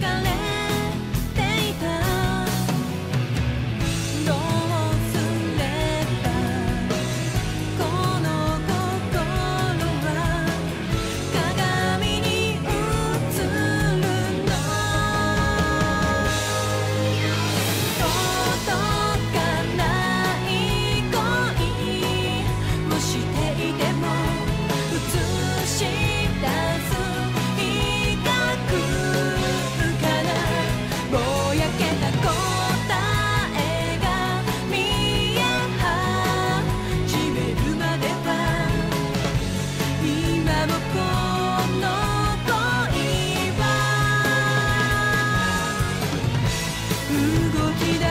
gonna き